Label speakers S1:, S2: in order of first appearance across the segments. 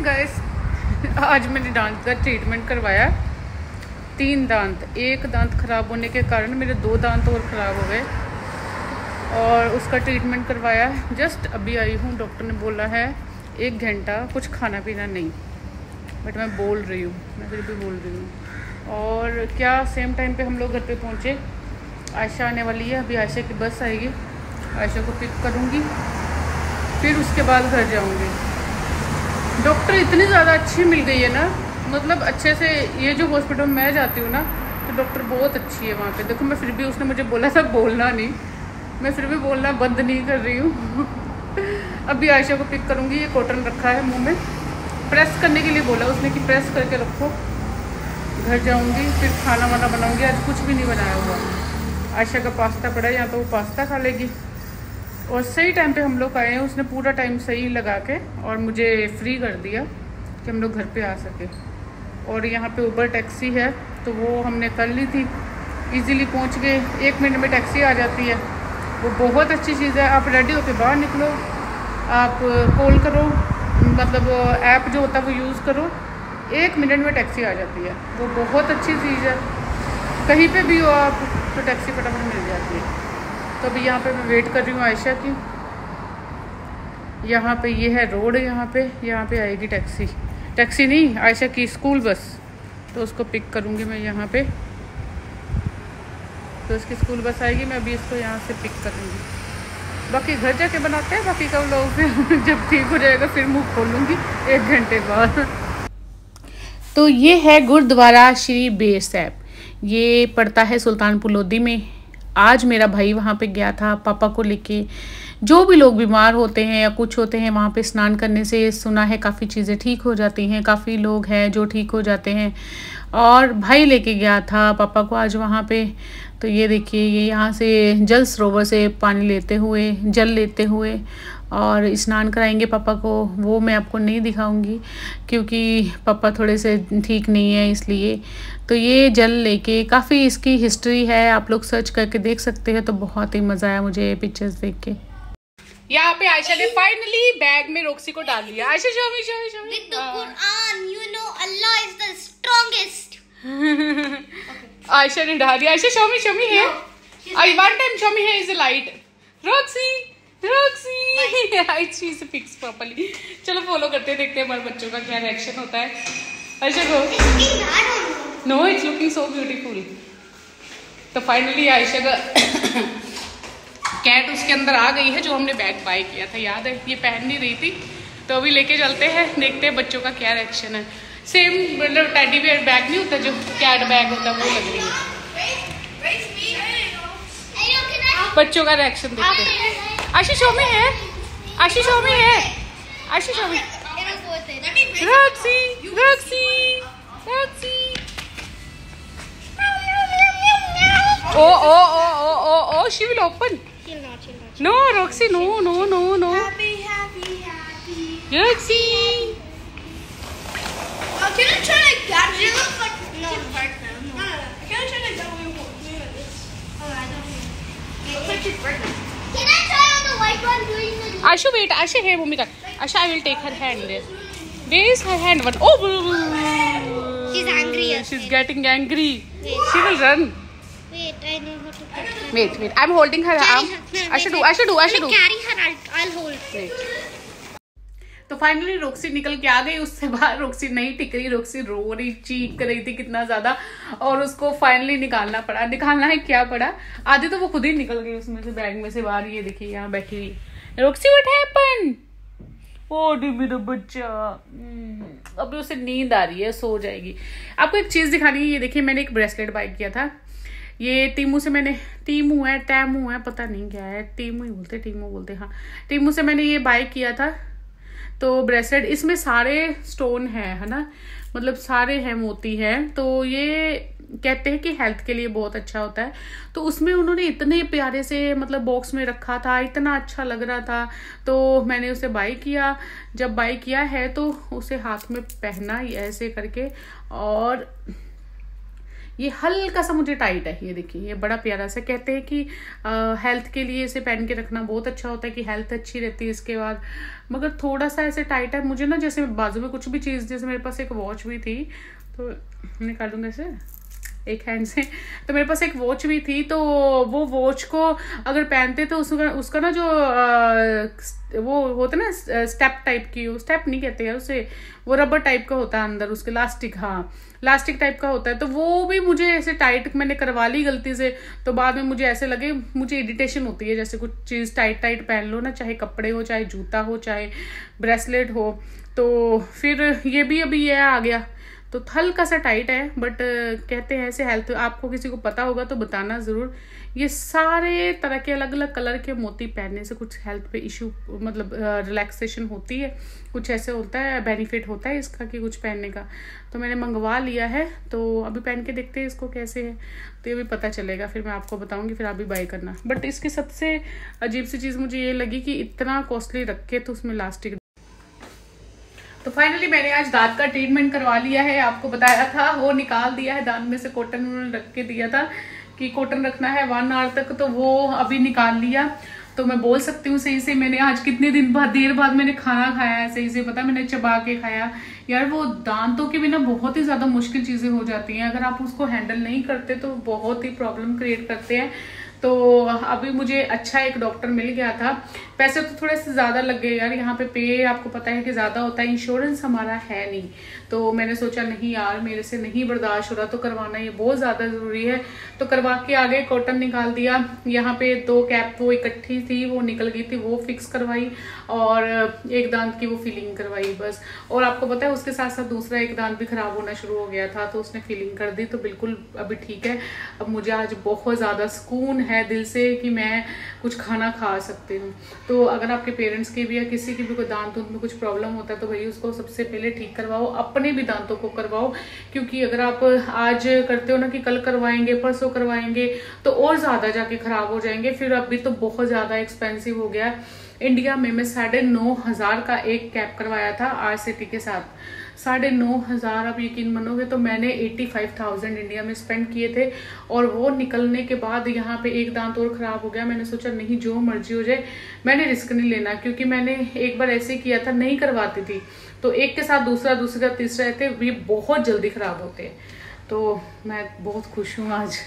S1: Hi guys आज मैंने दांत का ट्रीटमेंट करवाया. तीन दांत. एक दांत खराब होने के कारण मेरे दो दांत और ख़राब हो गए. और उसका ट्रीटमेंट करवाया. जस्ट अभी आई हूँ. डॉक्टर ने बोला है, एक घंटा कुछ खाना पीना नहीं. बट मैं बोल रही हूँ. मैं फिर भी बोल रही हूँ. और क्या सेम टाइम पे हम लोग घर पे पहुँचे? आयशा आने वाली है. अभी आयशा की बस आएगी. आयशा को पिक करूँगी. फिर उसके बाद घर जाऊँगी. डॉक्टर इतनी ज़्यादा अच्छी मिल गई है ना मतलब अच्छे से ये जो हॉस्पिटल में मैं जाती हूँ ना तो डॉक्टर बहुत अच्छी है वहाँ पे। देखो, मैं फिर भी उसने मुझे बोला था, बोलना नहीं। मैं फिर भी बोलना बंद नहीं कर रही हूँ। अभी आयशा को पिक करूँगी, ये कॉटन रखा है मुँह में। प्रेस करने के लिए बोला उसने कि प्रेस करके रखो। घर जाऊँगी, फिर खाना वाना बनाऊँगी। आज कुछ भी नहीं बनाया हुआ। आयशा का पास्ता पड़ा है या तो वो पास्ता खा लेगी। और सही टाइम पे हम लोग आए हैं, उसने पूरा टाइम सही लगा के और मुझे फ्री कर दिया कि हम लोग घर पे आ सके। और यहाँ पे ऊबर टैक्सी है तो वो हमने कर ली थी। इजीली पहुँच गए। एक मिनट में टैक्सी आ जाती है। वो बहुत अच्छी चीज़ है। आप रेडी होकर बाहर निकलो। आप कॉल करो। मतलब ऐप जो होता है वो यूज़ करो। एक मिनट में टैक्सी आ जाती है। वो बहुत अच्छी चीज़ है। कहीं पे भी हो आप तो टैक्सी फटाफट मिल जाती है। तो अभी यहाँ पे मैं वेट कर रही हूँ आयशा की। यहाँ पे ये है रोड, यहाँ पे यहाँ पे आएगी टैक्सी। टैक्सी नहीं, आयशा की स्कूल बस। तो उसको पिक करूँगी मैं यहाँ पे। तो उसकी स्कूल बस आएगी, मैं अभी इसको यहाँ से पिक करूँगी। बाकी घर जाके बनाते हैं, बाकी कब लोग फिर जब ठीक हो जाएगा फिर मुँह खोलूँगी, एक घंटे बाद। तो ये है गुरुद्वारा श्री बेर साहब। ये पड़ता है सुल्तानपुर लोधी में। आज मेरा भाई वहाँ पे गया था, पापा को लेके। जो भी लोग बीमार होते हैं या कुछ होते हैं, वहाँ पे स्नान करने से सुना है काफ़ी चीज़ें ठीक हो जाती हैं, काफ़ी लोग हैं जो ठीक हो जाते हैं। और भाई लेके गया था, पापा को आज वहाँ पे। तो ये देखिए, ये यहाँ से जल सरोवर से पानी लेते हुए, जल लेते हुए और स्नान कराएँगे पापा को वो मैं आपको नहीं दिखाऊँगी क्योंकि पापा थोड़े से ठीक नहीं है इसलिए। तो ये जल लेके काफ़ी इसकी हिस्ट्री है आप लोग सर्च करके देख सकते हैं तो बहुत ही मज़ा आया मुझे ये पिक्चर्स देख के। यहाँ पे आयशा ने फाइनली बैग में रोक्सी को डाल दिया। Ayesha show me show me show me
S2: With the Quran, you know Allah is the strongest.
S1: Ayesha ने डाल दिया। Ayesha show me show me है I one time show me है is light Roxy Roxy I properly चलो follow करते हैं देखते हैं हमारे बच्चों का क्या रिएक्शन होता है
S2: on you.
S1: No it's looking so beautiful तो फाइनली आयशा का कैट उसके अंदर आ गई है जो हमने बैग बाय किया था याद है ये पहन नहीं रही थी तो अभी लेके चलते हैं देखते हैं बच्चों का क्या रिएक्शन है सेम मतलब टैडी बियर बैग नहीं होता जो कैट बैग होता है वो लग रही है. बच्चों का रिएक्शन देखते हैं
S2: Actually, show me here.
S1: Actually, show me here. Actually, show
S2: me. Roxy, Roxy,
S1: Roxy.
S3: Oh, oh, oh, oh, oh, oh, she will open.
S2: No,
S3: Roxy,
S2: no, no,
S3: no, no. Happy, happy, happy. Roxy.
S2: Oh, can I try to catch you?
S1: Ashu, wait. Ashu, here, Bhumika. Ashu, I will take her hand. Where is her hand? One. Oh.
S2: She's angry
S1: She's
S2: hell.
S1: getting angry.
S2: Wait.
S1: She will run.
S2: Wait, I know how to catch her.
S1: Wait, wait. I'm holding her
S2: Carry
S1: arm.
S2: her. No, wait,
S1: do. Should do.
S2: Let
S1: do.
S2: carry her. I'll, I'll hold.
S1: Wait. तो finally Roxy निकल के आ गई उससे बाहर Roxy नहीं टिक रही Roxy रो रही चीख कर रही थी कितना ज़्यादा और उसको फाइनली निकालना पड़ा निकालना है क्या पड़ा आधी तो वो खुद ही निकल गई उसमें से बैग में से बाहर ये देखिए यहाँ बैठी हुई रोक्सी व्हाट हैपन ओ डी मेरा बच्चा। हम्म, अभी उसे नींद आ रही है सो जाएगी। आपको एक चीज़ दिखानी है ये देखिए मैंने एक ब्रेसलेट बाय किया था। ये टीमू से मैंने टीमू है टैमू है पता नहीं क्या है टीमू ही बोलते टीमू बोलते हाँ। टीमू से मैंने ये बाय किया था। तो ब्रेसलेट इसमें सारे स्टोन है है ना? मतलब सारे हैं मोती है तो ये कहते हैं कि हेल्थ के लिए बहुत अच्छा होता है। तो उसमें उन्होंने इतने प्यारे से मतलब बॉक्स में रखा था, इतना अच्छा लग रहा था तो मैंने उसे बाई किया। जब बाई किया है तो उसे हाथ में पहना ऐसे करके, और ये हल्का सा मुझे टाइट है, ये देखिए, ये बड़ा प्यारा सा। कहते हैं कि हेल्थ के लिए इसे पहन के रखना बहुत अच्छा होता है कि हेल्थ अच्छी रहती है इसके बाद। मगर थोड़ा सा ऐसे टाइट है, मुझे ना जैसे बाजू में कुछ भी चीज़, जैसे मेरे पास एक वॉच भी थी तो निकालूँगा इसे। एक हैंड से। तो मेरे पास एक वॉच भी थी तो वो वॉच को अगर पहनते तो उसका उसका ना जो आ, वो होता ना स्टेप टाइप की स्टेप नहीं कहते यार उसे वो रबर टाइप का होता है अंदर उसके लास्टिक हाँ लास्टिक टाइप का होता है। तो वो भी मुझे ऐसे टाइट मैंने करवा ली गलती से तो बाद में मुझे ऐसे लगे मुझे इरिटेशन होती है जैसे कुछ चीज़ टाइट टाइट पहन लो ना चाहे कपड़े हो चाहे जूता हो चाहे ब्रेसलेट हो। तो फिर ये भी अभी यह आ गया। तो हल्का सा टाइट है बट कहते हैं ऐसे हेल्थ आपको किसी को पता होगा तो बताना ज़रूर। ये सारे तरह के अलग अलग कलर के मोती पहनने से कुछ हेल्थ पे इशू मतलब रिलैक्सेशन होती है। कुछ ऐसे होता है बेनिफिट होता है इसका कि कुछ पहनने का। तो मैंने मंगवा लिया है तो अभी पहन के देखते हैं इसको कैसे है। तो ये भी पता चलेगा, फिर मैं आपको बताऊँगी, फिर आप भी बाय करना। बट इसकी सबसे अजीब सी चीज़ मुझे ये लगी कि इतना कॉस्टली रखे तो उसमें लास्टिक तो फाइनली मैंने आज दांत का ट्रीटमेंट करवा लिया है, आपको बताया था, वो निकाल दिया है, दांत में से कॉटन रख के दिया था कि कॉटन रखना है वन आवर तक तो वो अभी निकाल लिया। तो मैं बोल सकती हूँ सही से, मैंने आज कितने दिन बाद, देर बाद मैंने खाना खाया है, सही से पता मैंने चबा के खाया। यार वो दांतों के बिना बहुत ही ज़्यादा मुश्किल चीज़ें हो जाती हैं। अगर आप उसको हैंडल नहीं करते तो बहुत ही प्रॉब्लम क्रिएट करते हैं। तो अभी मुझे अच्छा एक डॉक्टर मिल गया था पैसे तो थोड़े से ज़्यादा लग गए, यार यहाँ पे पे आपको पता है कि ज़्यादा होता है इंश्योरेंस हमारा है नहीं। तो मैंने सोचा, नहीं यार, मेरे से नहीं बर्दाश्त हो रहा तो करवाना ये बहुत ज़्यादा ज़रूरी है। तो करवा के आगे कॉटन निकाल दिया। यहाँ पे दो कैप वो इकट्ठी थी, वो निकल गई थी, वो फिक्स करवाई और एक दांत की वो फिलिंग करवाई बस। और आपको पता है, उसके साथ साथ दूसरा एक दांत भी खराब होना शुरू हो गया था तो उसने फिलिंग कर दी तो बिल्कुल अभी ठीक है। अब मुझे आज बहुत ज़्यादा सुकून है दिल से कि मैं कुछ खाना खा सकती हूँ। तो अगर आपके पेरेंट्स के भी या किसी के भी कोई दांत में कुछ प्रॉब्लम होता है तो भाई उसको सबसे पहले ठीक करवाओ, अपने भी दांतों को करवाओ। क्योंकि अगर आप आज करते हो ना कि कल करवाएँगे, परसों करवाएँगे तो और ज़्यादा जाके खराब हो जाएँगे। फिर अभी तो बहुत ज़्यादा एक्सपेंसिव हो गया। इंडिया में मैं साढ़े नौ हज़ार का एक कैप करवाया था आरसीटी के साथ। साढ़े नौ हज़ार आप यकीन मनोगे तो मैंने एट्टी फाइव थाउज़ेंड इंडिया में स्पेंड किए थे और वो निकलने के बाद यहाँ पे एक दांत और ख़राब हो गया। मैंने सोचा, नहीं, जो मर्ज़ी हो जाए। मैंने रिस्क नहीं लेना क्योंकि मैंने एक बार ऐसे किया था, नहीं करवाती थी। तो एक के साथ दूसरा दूसरा तीसरा रहते ये बहुत जल्दी ख़राब होते। हैं तो मैं बहुत खुश हूँ आज।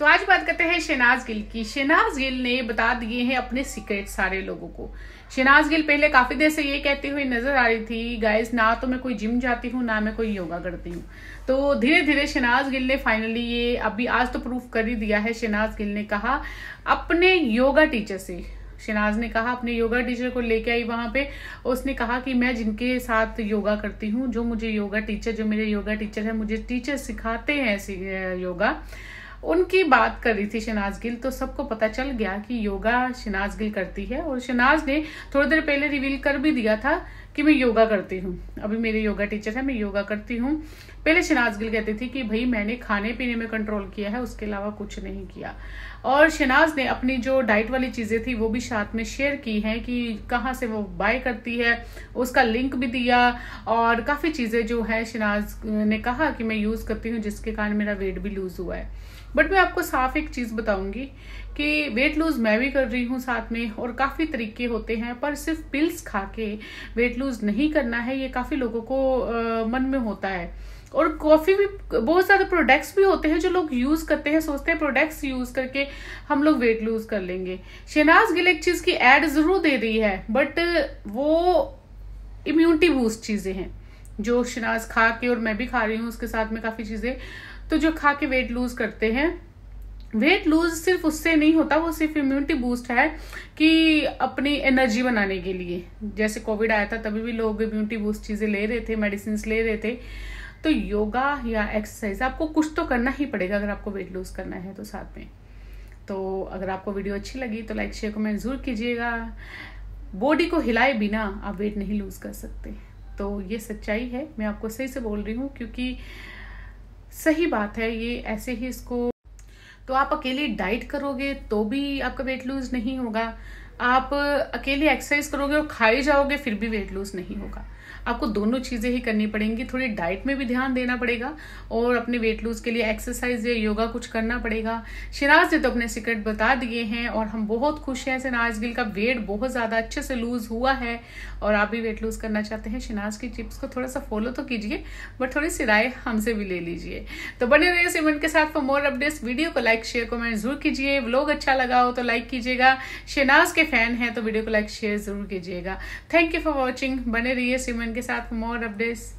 S1: तो आज बात करते हैं शहनाज गिल की। शहनाज गिल ने बता दिए हैं अपने सीक्रेट सारे लोगों को। शहनाज गिल पहले काफ़ी देर से ये कहती हुई नज़र आ रही थी गाइस ना तो मैं कोई जिम जाती हूँ, ना मैं कोई योगा करती हूँ. तो धीरे धीरे शिनाज गिल ने फाइनली ये अभी आज तो प्रूफ कर ही दिया है, शिनाज गिल ने कहा, अपने योगा टीचर से। शिनाज ने कहा, अपने योगा टीचर को लेके आई वहाँ पे। उसने कहा कि, मैं जिनके साथ योगा करती हूँ, जो मुझे योगा टीचर जो मेरे योगा टीचर है, मुझे टीचर सिखाते हैं योगा। उनकी बात कर रही थी शनाज गिल तो सबको पता चल गया कि योगा शिनाज गिल करती है। और शिनाज ने थोड़ी देर पहले रिवील कर भी दिया था कि मैं योगा करती हूँ। अभी मेरे योगा टीचर है, मैं योगा करती हूँ। पहले शनाज गिल कहती थी कि, भाई, मैंने खाने पीने में कंट्रोल किया है, उसके अलावा कुछ नहीं किया। और शनाज ने अपनी जो डाइट वाली चीज़ें थी, वो भी साथ में शेयर की हैं कि कहाँ से वो बाय करती है, उसका लिंक भी दिया। और काफ़ी चीज़ें जो है, शनाज ने कहा कि, मैं यूज़ करती हूँ, जिसके कारण मेरा वेट भी लूज हुआ है। बट मैं आपको साफ़ एक चीज़ बताऊँगी कि वेट लूज मैं भी कर रही हूँ साथ में और काफ़ी तरीके होते हैं पर सिर्फ़ पिल्स खा के वेट लूज नहीं करना है ये काफ़ी लोगों को आ, मन में होता है। और कॉफ़ी भी बहुत सारे प्रोडक्ट्स भी होते हैं जो लोग यूज़ करते हैं सोचते हैं प्रोडक्ट्स यूज़ करके हम लोग वेट लूज कर लेंगे। शहनाज गिल एक चीज़ की एड ज़रूर दे रही है बट वो इम्यूनिटी बूस्ट चीज़ें हैं जो शनाज खा के और मैं भी खा रही हूँ उसके साथ में काफ़ी चीज़ें तो जो खा के वेट लूज करते हैं वेट लूज सिर्फ़ उससे नहीं होता, वो सिर्फ़ इम्यूनिटी बूस्ट है कि अपनी एनर्जी बनाने के लिए। जैसे कोविड आया था, तभी भी लोग इम्यूनिटी बूस्ट चीज़ें ले रहे थे मेडिसिन ले रहे थे। तो योगा या एक्सरसाइज आपको कुछ तो करना ही पड़ेगा अगर आपको वेट लूज करना है तो साथ में। तो अगर आपको वीडियो अच्छी लगी तो लाइक शेयर कमेंट ज़रूर कीजिएगा। बॉडी को हिलाए बिना आप वेट नहीं लूज कर सकते। तो ये सच्चाई है, मैं आपको सही से बोल रही हूँ, क्योंकि सही बात है, ये ऐसे ही इसको तो आप अकेले डाइट करोगे तो भी आपका वेट लूज नहीं होगा। आप अकेले एक्सरसाइज करोगे और खाई जाओगे, फिर भी वेट लूज नहीं होगा। आपको दोनों चीज़ें ही करनी पड़ेंगी। थोड़ी डाइट में भी ध्यान देना पड़ेगा और अपने वेट लूज के लिए एक्सरसाइज या योगा कुछ करना पड़ेगा। शिनाज ने तो अपने सीक्रेट बता दिए हैं और हम बहुत खुश हैं। शिनाज गिल का वेट बहुत ज़्यादा अच्छे से लूज हुआ है और आप भी वेट लूज करना चाहते हैं। शिनाज की टिप्स को थोड़ा सा फॉलो तो कीजिए बट थोड़ी सी राय हमसे भी ले लीजिए। तो बने रहिए सिमन के साथ फॉर मोर अपडेट्स वीडियो को लाइक शेयर कमेंट ज़रूर कीजिए। व्लॉग अच्छा लगा हो तो लाइक कीजिएगा। शिनाज के फ़ैन हैं तो वीडियो को लाइक शेयर ज़रूर कीजिएगा। थैंक यू फॉर वॉचिंग बने रहिए सिमन के साथ मोर अपडेट्स